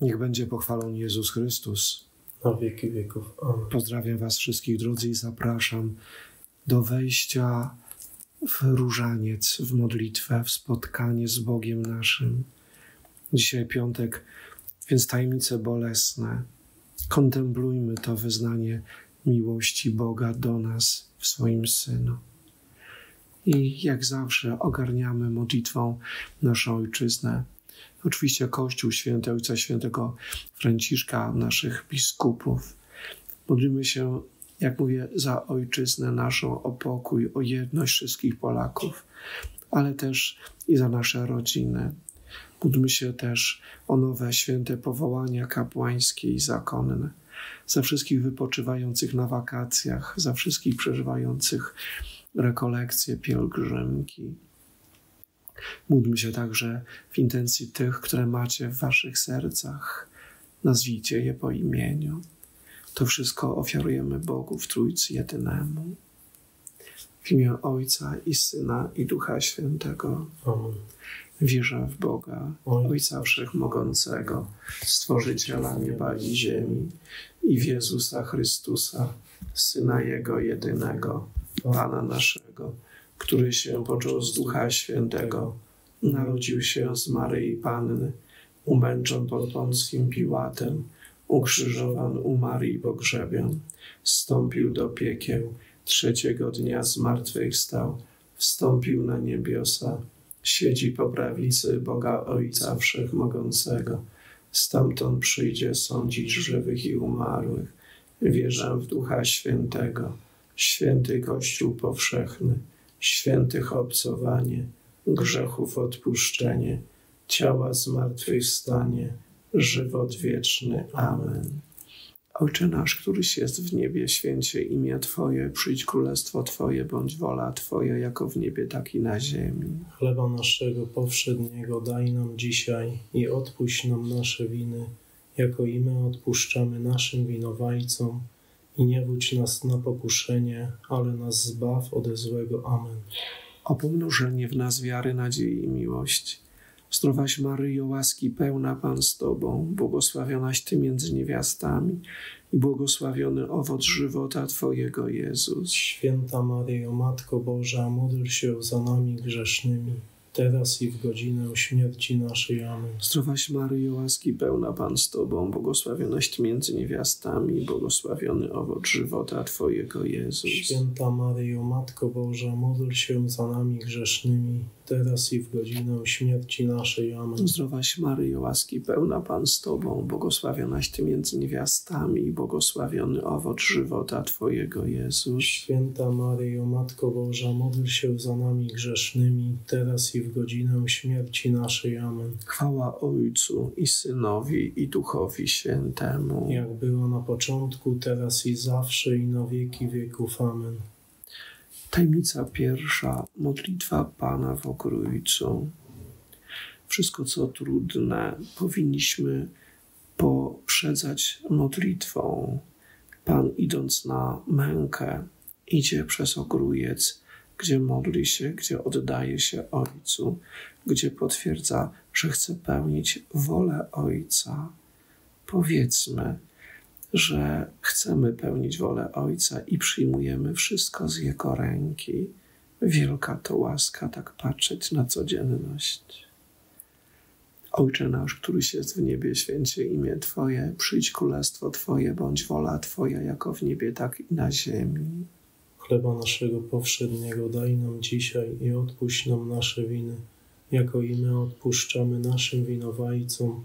Niech będzie pochwalony Jezus Chrystus. na wieki wieków. Amen. Pozdrawiam Was wszystkich, drodzy, i zapraszam do wejścia w różaniec, w modlitwę, w spotkanie z Bogiem naszym. Dzisiaj piątek, więc tajemnice bolesne. Kontemplujmy to wyznanie miłości Boga do nas w swoim Synu. I jak zawsze ogarniamy modlitwą naszą ojczyznę. Oczywiście Kościół Święty Ojca Świętego Franciszka, naszych biskupów. Modlimy się, jak mówię, za ojczyznę naszą, o pokój, o jedność wszystkich Polaków, ale też i za nasze rodziny. Módlmy się też o nowe święte powołania kapłańskie i zakonne, za wszystkich wypoczywających na wakacjach, za wszystkich przeżywających rekolekcje, pielgrzymki. Módlmy się także w intencji tych, które macie w waszych sercach. Nazwijcie je po imieniu. To wszystko ofiarujemy Bogu w Trójcy Jedynemu. W imię Ojca i Syna i Ducha Świętego. Amen. Wierzę w Boga, Ojca Wszechmogącego, Stworzyciela nieba i ziemi i w Jezusa Chrystusa, Syna Jego jedynego, Pana naszego, który się począł z Ducha Świętego, narodził się z Maryi Panny, umęczon pod Pąckim Piłatem, ukrzyżowan, umarł i pogrzebion, wstąpił do piekieł, trzeciego dnia zmartwychwstał, wstąpił na niebiosa, siedzi po prawicy Boga Ojca Wszechmogącego, stamtąd przyjdzie sądzić żywych i umarłych. Wierzę w Ducha Świętego, święty Kościół powszechny, świętych obcowanie, grzechów odpuszczenie, ciała zmartwychwstanie, żywot wieczny. Amen. Ojcze nasz, któryś jest w niebie, święcie imię Twoje, przyjdź królestwo Twoje, bądź wola Twoja, jako w niebie, tak i na ziemi. Chleba naszego powszedniego daj nam dzisiaj i odpuść nam nasze winy, jako i my odpuszczamy naszym winowajcom. I nie wódź nas na pokuszenie, ale nas zbaw ode złego. Amen. O pomnożenie w nas wiary, nadziei i miłości. Zdrowaś Maryjo, łaski pełna Pan z Tobą, błogosławionaś Ty między niewiastami i błogosławiony owoc żywota Twojego, Jezus. Święta Maryjo, Matko Boża, módl się za nami grzesznymi, teraz i w godzinę śmierci naszej. Amen. Zdrowaś Maryjo, łaski pełna Pan z Tobą, błogosławionaś Ty między niewiastami błogosławiony owoc żywota Twojego, Jezus. Święta Maryjo, Matko Boża, módl się za nami grzesznymi, teraz i w godzinę śmierci naszej. Amen. Zdrowaś Maryjo, łaski pełna Pan z Tobą, błogosławionaś Ty między niewiastami i błogosławiony owoc żywota Twojego, Jezus. Święta Maryjo, Matko Boża, módl się za nami grzesznymi, teraz i w godzinę śmierci naszej. Amen. Chwała Ojcu i Synowi i Duchowi Świętemu. Jak było na początku, teraz i zawsze i na wieki wieków. Amen. Tajemnica pierwsza, modlitwa Pana w Okrójcu. Wszystko, co trudne, powinniśmy poprzedzać modlitwą. Pan, idąc na mękę, idzie przez Okrójec, gdzie modli się, gdzie oddaje się Ojcu, gdzie potwierdza, że chce pełnić wolę Ojca. Powiedzmy, że chcemy pełnić wolę Ojca i przyjmujemy wszystko z Jego ręki. Wielka to łaska tak patrzeć na codzienność. Ojcze nasz, któryś jest w niebie, święcie imię Twoje, przyjdź królestwo Twoje, bądź wola Twoja, jako w niebie, tak i na ziemi. Chleba naszego powszedniego daj nam dzisiaj i odpuść nam nasze winy, jako i my odpuszczamy naszym winowajcom.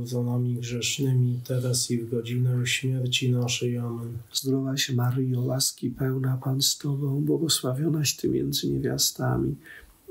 za nami grzesznymi, teraz i w godzinę śmierci naszej. Amen. Zdrowaś Maryjo, łaski pełna Pan z Tobą, błogosławionaś Ty między niewiastami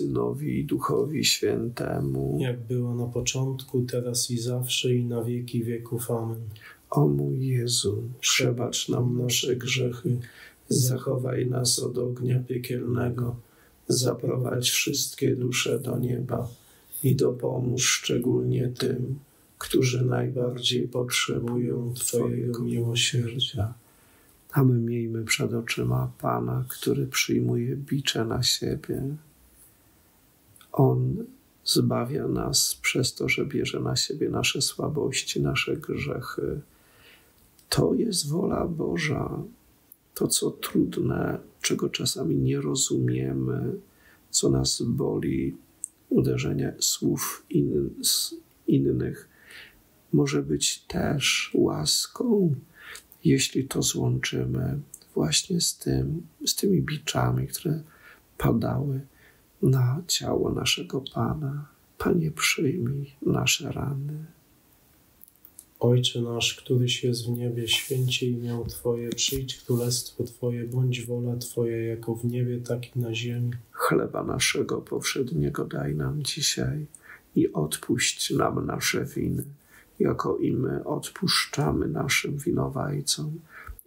Synowi i Duchowi Świętemu. Jak było na początku, teraz i zawsze i na wieki wieków. Amen. O mój Jezu, przebacz nam nasze grzechy, zachowaj nas od ognia piekielnego, zaprowadź wszystkie dusze do nieba i dopomóż szczególnie tym, którzy najbardziej potrzebują Twojego miłosierdzia. A my miejmy przed oczyma Pana, który przyjmuje bicze na siebie. On zbawia nas przez to, że bierze na siebie nasze słabości, nasze grzechy. To jest wola Boża. To, co trudne, czego czasami nie rozumiemy, co nas boli, uderzenie słów in, innych, może być też łaską, jeśli to złączymy właśnie z tym, z tymi biczami, które padały na ciało naszego Pana. Panie, przyjmij nasze rany. Ojcze nasz, któryś jest w niebie, święcie imię Twoje, przyjdź królestwo Twoje, bądź wola Twoja, jako w niebie, tak i na ziemi. Chleba naszego powszedniego daj nam dzisiaj i odpuść nam nasze winy, jako i my odpuszczamy naszym winowajcom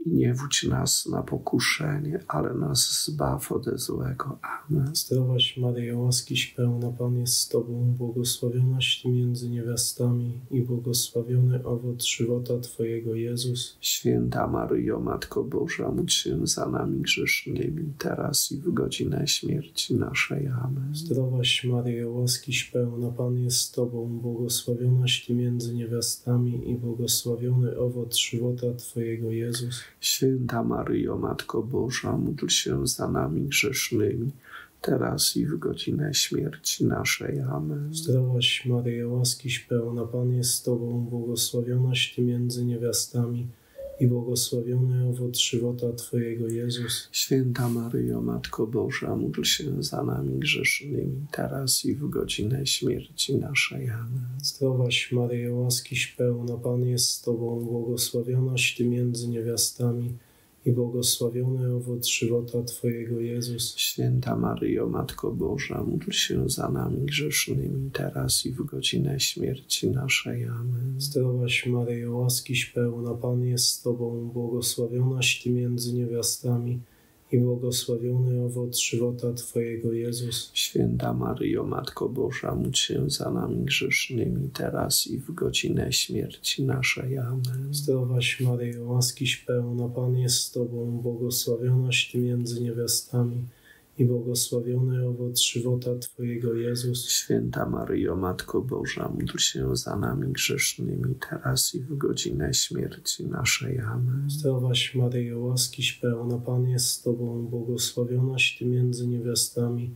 i nie wódź nas na pokuszenie, ale nas zbaw ode złego. Amen. Zdrowaś Maryjo, łaskiś pełna, Pan jest z Tobą, błogosławionaś Ty między niewiastami i błogosławiony owoc żywota Twojego Jezus. Święta Maryjo, Matko Boża, módl się za nami grzesznymi, teraz i w godzinę śmierci naszej. Amen. Zdrowaś Maryjo, łaskiś pełna, Pan jest z Tobą, błogosławionaś Ty między niewiastami i błogosławiony owoc żywota Twojego Jezus. Święta Maryjo, Matko Boża, módl się za nami grzesznymi, teraz i w godzinę śmierci naszej. Amen. Zdrowaś Maryjo, łaskiś pełna, Pan jest z Tobą, błogosławionaś Ty między niewiastami i błogosławiony owoc żywota Twojego Jezus. Święta Maryjo, Matko Boża, módl się za nami grzesznymi, teraz i w godzinę śmierci naszej. Amen. Zdrowaś Maryjo, łaskiś pełna, Pan jest z Tobą, błogosławionaś Ty między niewiastami i błogosławiony owoc żywota Twojego Jezus. Święta Maryjo, Matko Boża, módl się za nami grzesznymi, teraz i w godzinę śmierci naszej. Amen. Zdrowaś Maryjo, łaskiś pełna, Pan jest z Tobą, błogosławionaś Ty między niewiastami i błogosławiony owoc żywota Twojego Jezus. Święta Maryjo, Matko Boża, módl się za nami grzesznymi, teraz i w godzinę śmierci naszej. Amen. Zdrowaś Maryjo, łaskiś pełna, Pan jest z Tobą, błogosławionaś Ty między niewiastami i błogosławiony owoc żywota Twojego Jezus. Święta Maryjo, Matko Boża, módl się za nami grzesznymi, teraz i w godzinę śmierci naszej. Amen. Zdrowaś Maryjo, łaskiś pełna, Pan jest z Tobą, błogosławionaś Ty między niewiastami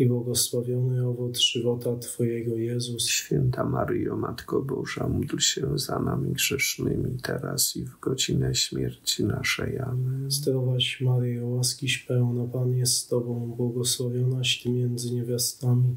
i błogosławiony owoc żywota Twojego Jezus. Święta Maryjo, Matko Boża, módl się za nami grzesznymi, teraz i w godzinę śmierci naszej. Amen. Zdrowaś Maryjo, łaskiś pełna, Pan jest z Tobą, błogosławionaś Ty między niewiastami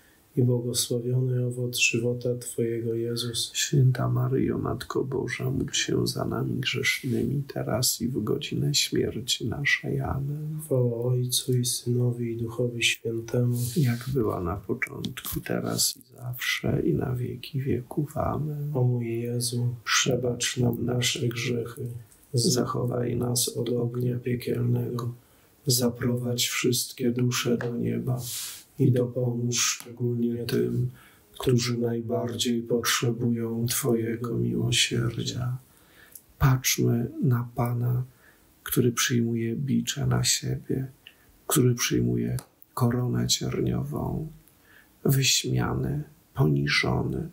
i błogosławiony owoc żywota Twojego Jezus. Święta Maryjo, Matko Boża, módl się za nami grzesznymi, teraz i w godzinę śmierci naszej. Amen. Chwała Ojcu i Synowi i Duchowi Świętemu. Jak była na początku, teraz i zawsze, i na wieki wieków. Amen. O mój Jezu, przebacz nam nasze grzechy, Zachowaj nas od ognia piekielnego, zaprowadź wszystkie dusze do nieba i dopomóż szczególnie tym, którzy najbardziej potrzebują Twojego miłosierdzia. Patrzmy na Pana, który przyjmuje bicze na siebie, który przyjmuje koronę cierniową, wyśmiany, poniżony.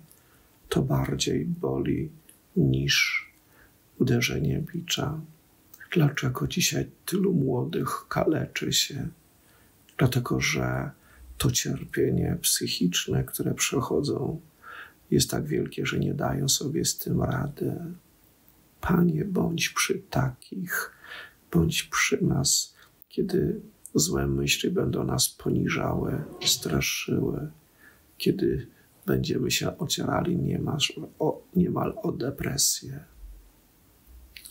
To bardziej boli niż uderzenie bicza. Dlaczego dzisiaj tylu młodych kaleczy się? Dlatego, że to cierpienie psychiczne, które przechodzą, jest tak wielkie, że nie dają sobie z tym rady. Panie, bądź przy takich, bądź przy nas, kiedy złe myśli będą nas poniżały, straszyły, kiedy będziemy się ocierali niemal o, niemal o depresję.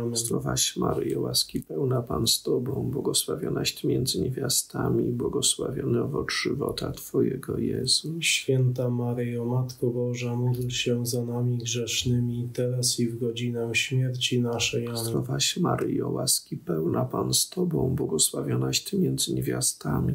Amen. Zdrowaś Maryjo, łaski pełna Pan z Tobą, błogosławionaś Ty między niewiastami, błogosławiony owoc żywota Twojego Jezus. Święta Maryjo, Matko Boża, módl się za nami grzesznymi, teraz i w godzinę śmierci naszej. Amen. Zdrowaś Maryjo, łaski pełna Pan z Tobą, błogosławionaś Ty między niewiastami,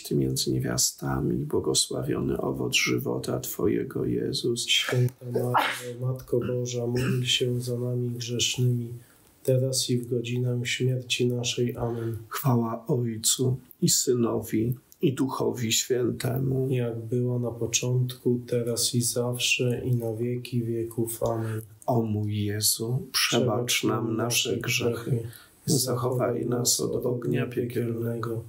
Ty między niewiastami, błogosławiony owoc żywota Twojego, Jezus. Święta Maryjo, Matko Boża, módl się za nami grzesznymi, teraz i w godzinę śmierci naszej. Amen. Chwała Ojcu i Synowi i Duchowi Świętemu. Jak było na początku, teraz i zawsze, i na wieki wieków. Amen. O mój Jezu, przebacz nam nasze grzechy, zachowaj nas od ognia piekielnego,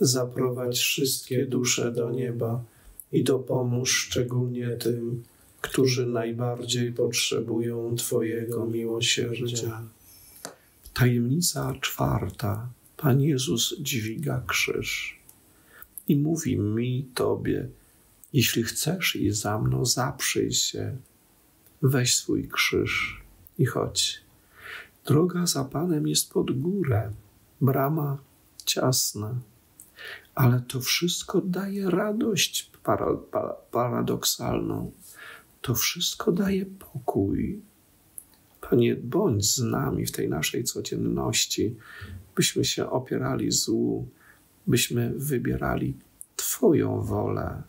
zaprowadź wszystkie dusze do nieba i dopomóż szczególnie tym, którzy najbardziej potrzebują Twojego miłosierdzia. Tajemnica czwarta. Pan Jezus dźwiga krzyż i mówi mi, Tobie, jeśli chcesz i za mną, zaprzyj się, weź swój krzyż i chodź. Droga za Panem jest pod górę, brama ciasna, ale to wszystko daje radość para, para, paradoksalną. To wszystko daje pokój. Panie, bądź z nami w tej naszej codzienności, byśmy się opierali złu, byśmy wybierali Twoją wolę.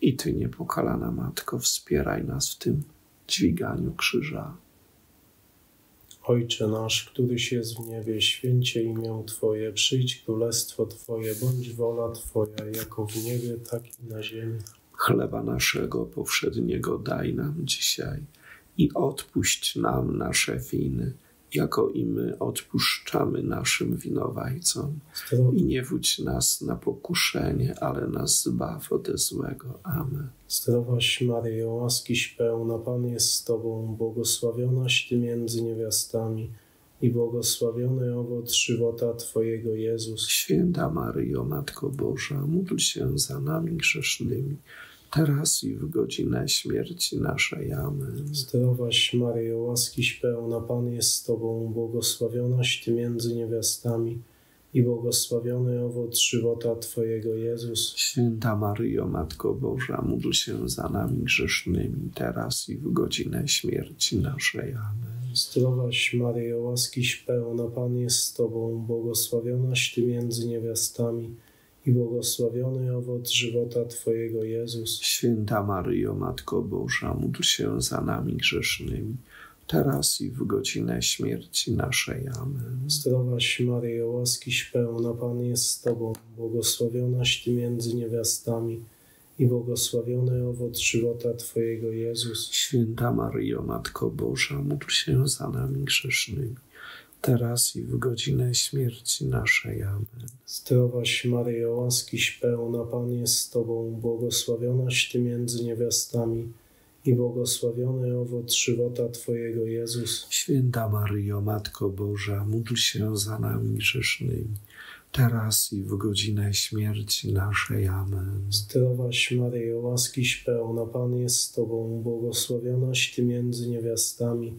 I Ty, niepokalana Matko, wspieraj nas w tym dźwiganiu krzyża. Ojcze nasz, któryś jest w niebie, święcie imię Twoje, przyjdź królestwo Twoje, bądź wola Twoja, jako w niebie, tak i na ziemi. Chleba naszego powszedniego daj nam dzisiaj i odpuść nam nasze winy, jako i my odpuszczamy naszym winowajcom. I nie wódź nas na pokuszenie, ale nas zbaw ode złego. Amen. Zdrowaś Maryjo, łaskiś pełna, Pan jest z Tobą, błogosławionaś Ty między niewiastami i błogosławiony owoc żywota Twojego Jezus. Święta Maryjo, Matko Boża, módl się za nami grzesznymi, teraz i w godzinę śmierci naszej. Amen. Zdrowaś Maryjo, łaskiś pełna, Pan jest z Tobą, błogosławionaś Ty między niewiastami i błogosławiony owoc żywota Twojego Jezus. Święta Maryjo, Matko Boża, módl się za nami grzesznymi, teraz i w godzinę śmierci naszej. Amen. Zdrowaś Maryjo, łaskiś pełna, Pan jest z Tobą, błogosławionaś Ty między niewiastami i błogosławiony owoc żywota Twojego Jezus. Święta Maryjo, Matko Boża, módl się za nami grzesznymi, teraz i w godzinę śmierci naszej. Amen. Zdrowaś Maryjo, łaskiś pełna, Pan jest z Tobą, błogosławionaś Ty między niewiastami i błogosławiony owoc żywota Twojego Jezus. Święta Maryjo, Matko Boża, módl się za nami grzesznymi, teraz i w godzinę śmierci naszej. Amen. Zdrowaś Maryjo, łaskiś pełna, Pan jest z Tobą, błogosławionaś Ty między niewiastami i błogosławiony owoc żywota Twojego Jezus. Święta Maryjo, Matko Boża, módl się za nami grzesznymi, teraz i w godzinę śmierci naszej. Amen. Zdrowaś Maryjo, łaskiś pełna, Pan jest z Tobą, błogosławionaś Ty między niewiastami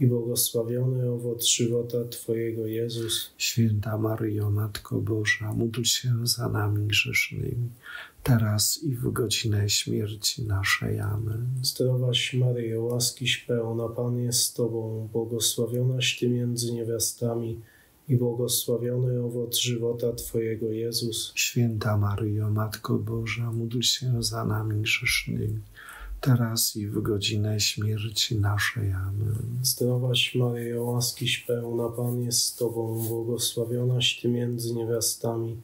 i błogosławiony owoc żywota Twojego Jezus. Święta Maryjo, Matko Boża, módl się za nami grzesznymi, teraz i w godzinę śmierci naszej. Amen. Zdrowaś Maryjo, łaskiś pełna, Pan jest z Tobą, błogosławionaś Ty między niewiastami i błogosławiony owoc żywota Twojego Jezus. Święta Maryjo, Matko Boża, módl się za nami grzesznymi, teraz i w godzinę śmierci naszej. Amen. Zdrowaś Maryjo, łaskiś pełna, Pan jest z Tobą, błogosławionaś Ty między niewiastami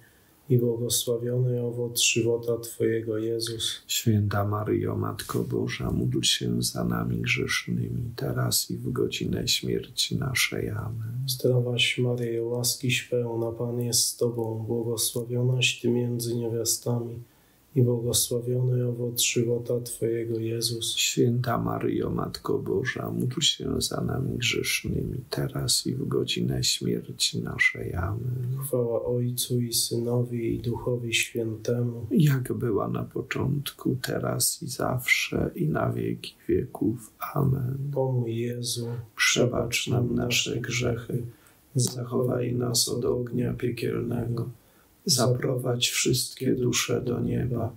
i błogosławiony owoc żywota Twojego Jezus. Święta Maryjo, Matko Boża, módl się za nami grzesznymi, teraz i w godzinę śmierci naszej. Amen. Zdrowaś Maryjo, łaskiś pełna, Pan jest z Tobą, błogosławionaś Ty między niewiastami i błogosławiony owoc żywota Twojego Jezus. Święta Maryjo, Matko Boża, módl się za nami grzesznymi, teraz i w godzinę śmierci naszej. Amen. Chwała Ojcu i Synowi i Duchowi Świętemu. Jak była na początku, teraz i zawsze, i na wieki wieków. Amen. O mój Jezu, Przebacz nam nasze grzechy, zachowaj nas od ognia piekielnego zaprowadź wszystkie dusze do nieba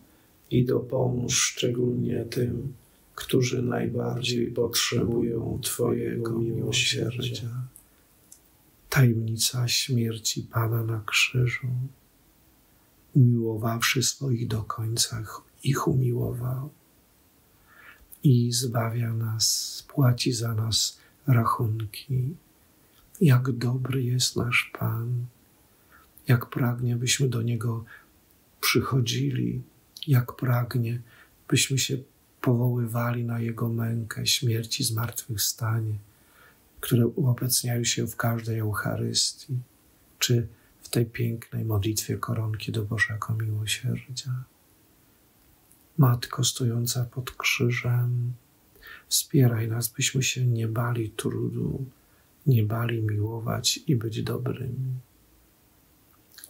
i dopomóż szczególnie tym, którzy najbardziej potrzebują Twojego miłosierdzia. Tajemnica śmierci Pana na krzyżu. Umiłowawszy swoich do końca, ich umiłował i zbawia nas, płaci za nas rachunki. Jak dobry jest nasz Pan jak pragnie, byśmy do Niego przychodzili, jak pragnie, byśmy się powoływali na Jego mękę, śmierć i zmartwychwstanie, które uobecniają się w każdej Eucharystii, czy w tej pięknej modlitwie koronki do Bożego Miłosierdzia. Matko stojąca pod krzyżem, wspieraj nas, byśmy się nie bali trudu, nie bali miłować i być dobrymi.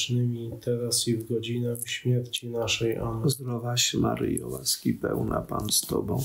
grzesznymi, teraz i w godzinę śmierci naszej. Amen. Zdrowaś Maryjo, łaski pełna Pan z Tobą,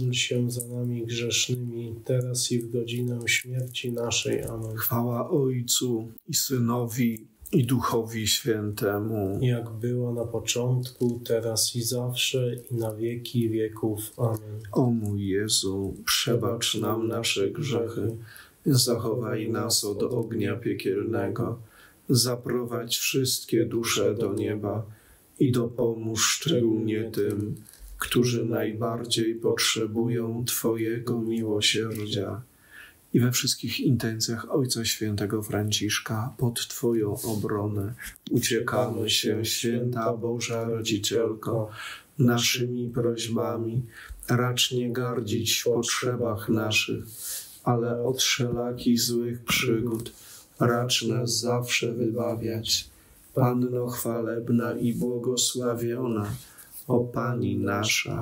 się za nami grzesznymi, teraz i w godzinę śmierci naszej. Amen. Chwała Ojcu i Synowi i Duchowi Świętemu. Jak było na początku, teraz i zawsze, i na wieki wieków. Amen. O mój Jezu, przebacz nam nasze grzechy, zachowaj nas od ognia piekielnego, zaprowadź wszystkie dusze do nieba i dopomóż szczególnie tym, którzy najbardziej potrzebują Twojego miłosierdzia. I we wszystkich intencjach Ojca Świętego Franciszka pod Twoją obronę uciekamy się, Święta Boża Rodzicielko, naszymi prośbami, racz nie gardzić w potrzebach naszych, ale od wszelakich złych przygód racz nas zawsze wybawiać. Panno chwalebna i błogosławiona, o Pani nasza,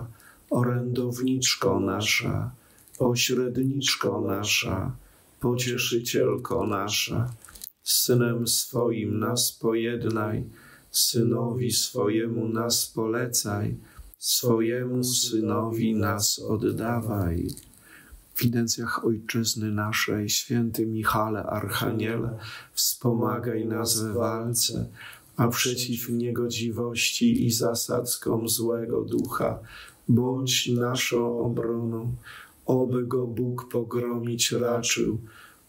orędowniczko nasza, pośredniczko nasza, pocieszycielko nasza, Synem swoim nas pojednaj, Synowi swojemu nas polecaj, swojemu Synowi nas oddawaj. W intencjach Ojczyzny naszej, święty Michale Archaniele, wspomagaj nas w walce, a przeciw niegodziwości i zasadzkom złego ducha, bądź naszą obroną, oby go Bóg pogromić raczył.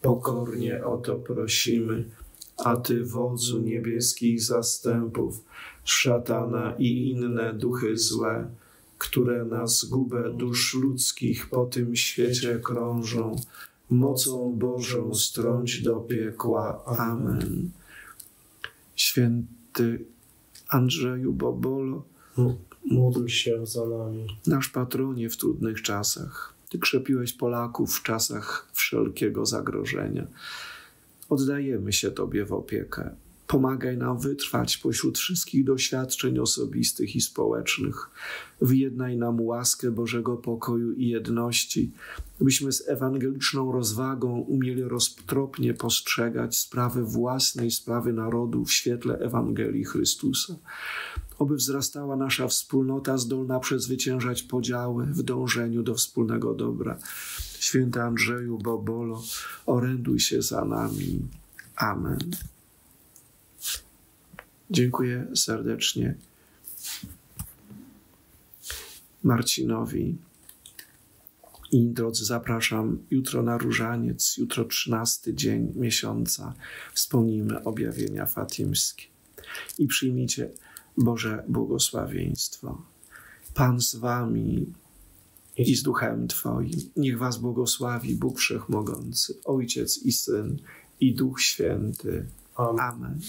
Pokornie o to prosimy, a Ty, wodzu niebieskich zastępów, szatana i inne duchy złe, które na zgubę dusz ludzkich po tym świecie krążą, mocą Bożą strąć do piekła. Amen. Święty Andrzeju Bobolo, módl się za nami. Nasz patronie w trudnych czasach. Ty krzepiłeś Polaków w czasach wszelkiego zagrożenia. Oddajemy się Tobie w opiekę. Pomagaj nam wytrwać pośród wszystkich doświadczeń osobistych i społecznych. Wyjednaj nam łaskę Bożego pokoju i jedności, byśmy z ewangeliczną rozwagą umieli roztropnie postrzegać sprawy własnej, sprawy narodu w świetle Ewangelii Chrystusa. Oby wzrastała nasza wspólnota zdolna przezwyciężać podziały w dążeniu do wspólnego dobra. Święty Andrzeju Bobolo, oręduj się za nami. Amen. Dziękuję serdecznie Marcinowi. I drodzy, zapraszam jutro na różaniec, jutro trzynasty dzień miesiąca. Wspomnijmy objawienia fatimskie i przyjmijcie Boże błogosławieństwo. Pan z wami i z duchem Twoim. Niech Was błogosławi Bóg Wszechmogący, Ojciec i Syn i Duch Święty. Amen. Amen.